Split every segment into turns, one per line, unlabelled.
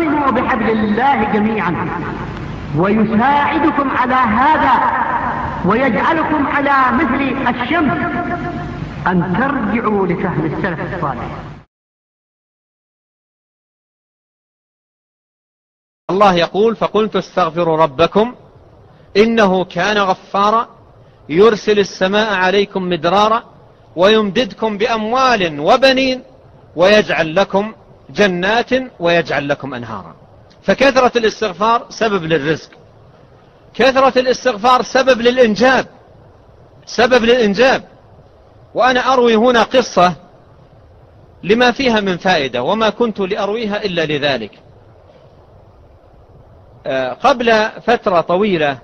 فاعتصموا بحبل الله جميعا. ويساعدكم على هذا ويجعلكم على مثل الشمس. أن ترجعوا لفهم السلف الصالح.
الله يقول فقلت استغفروا ربكم إنه كان غفارا يرسل السماء عليكم مدرارا ويمددكم بأموال وبنين ويجعل لكم جنات ويجعل لكم أنهارا. فكثرة الاستغفار سبب للرزق. كثرة الاستغفار سبب للإنجاب. سبب للإنجاب. وأنا أروي هنا قصة لما فيها من فائدة وما كنت لأرويها إلا لذلك. آه، قبل فترة طويلة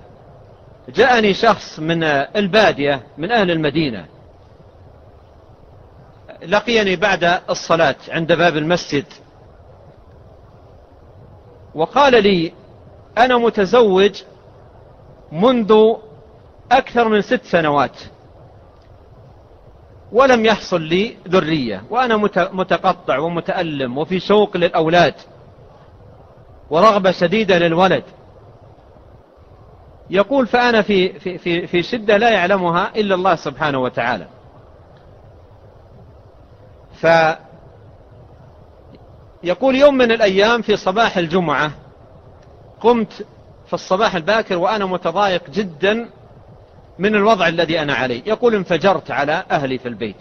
جاءني شخص من البادية من أهل المدينة. لقيني بعد الصلاة عند باب المسجد. وقال لي أنا متزوج منذ أكثر من ست سنوات ولم يحصل لي ذرية وأنا متقطع ومتألم وفي شوق للأولاد ورغبة شديدة للولد. يقول فأنا في, في, في, في شدة لا يعلمها إلا الله سبحانه وتعالى. فيقول يوم من الأيام في صباح الجمعة قمت في الصباح الباكر وأنا متضايق جدا من الوضع الذي أنا عليه. يقول انفجرت على أهلي في البيت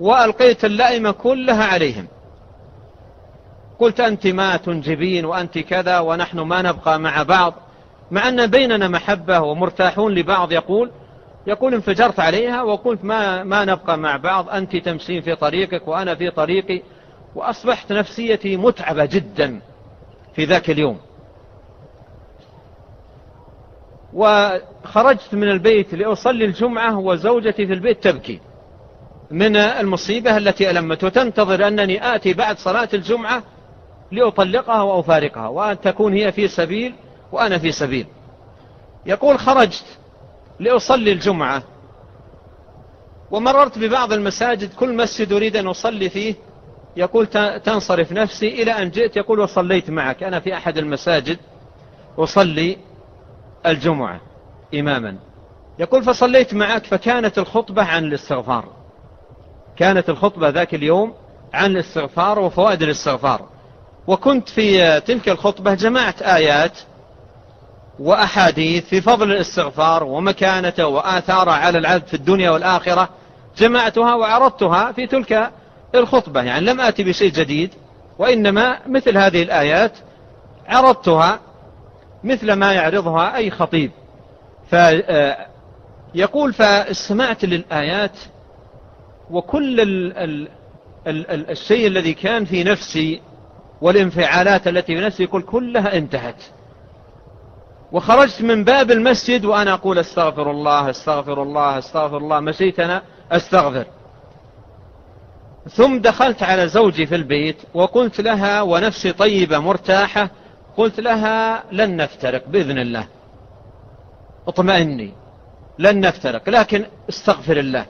وألقيت اللائمة كلها عليهم. قلت أنت ما تنجبين وأنت كذا ونحن ما نبقى مع بعض مع أن بيننا محبة ومرتاحون لبعض يقول يقول انفجرت عليها وقلت ما, ما نبقى مع بعض. أنت تمشين في طريقك وأنا في طريقي وأصبحت نفسيتي متعبة جدا في ذاك اليوم. وخرجت من البيت لأصلي الجمعة وزوجتي في البيت تبكي من المصيبة التي ألمت. وتنتظر أنني آتي بعد صلاة الجمعة لأطلقها وأفارقها وأن تكون هي في سبيل وأنا في سبيل. يقول خرجت لأصلي الجمعة. ومررت ببعض المساجد كل مسجد أريد أن أصلي فيه. يقول تنصرف نفسي إلى أن جئت يقول وصليت معك. أنا في أحد المساجد أصلي الجمعة إماما. يقول فصليت معك فكانت الخطبة عن الاستغفار. كانت الخطبة ذاك اليوم عن الاستغفار وفوائد الاستغفار. وكنت في تلك الخطبة جمعت آيات وأحاديث في فضل الاستغفار ومكانته وآثاره على العبد في الدنيا والآخرة جمعتها وعرضتها في تلك الخطبة. يعني لم آتي بشيء جديد وإنما مثل هذه الآيات عرضتها مثل ما يعرضها أي خطيب. فيقول فاستمعت للآيات وكل ال ال ال الشيء الذي كان في نفسي والانفعالات التي في نفسي يقول كلها انتهت. وخرجت من باب المسجد وأنا أقول استغفر الله استغفر الله استغفر الله مشيت أنا أستغفر. ثم دخلت على زوجي في البيت وقلت لها ونفسي طيبة مرتاحة قلت لها لن نفترق بإذن الله. اطمئني لن نفترق لكن استغفر الله.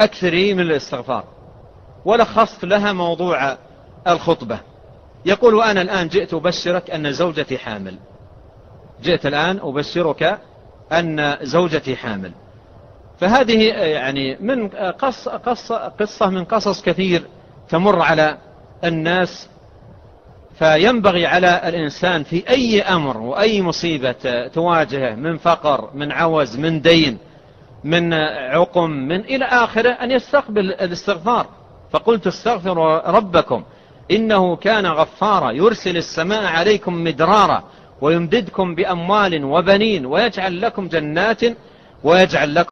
أكثري من الاستغفار. ولخصت لها موضوع الخطبة. يقول وأنا الآن جئت أبشرك أن زوجتي حامل. جئت الآن أبشرك أن زوجتي حامل. فهذه يعني من قص قص قصة من قصص كثير تمر على الناس. فينبغي على الإنسان في أي أمر وأي مصيبة تواجهه من فقر من عوز من دين من عقم من إلى آخره أن يستقبل الاستغفار. فقلت استغفروا ربكم إنه كان غفارا يرسل السماء عليكم مدرارا ويمددكم بأموال وبنين ويجعل لكم جنات ويجعل لكم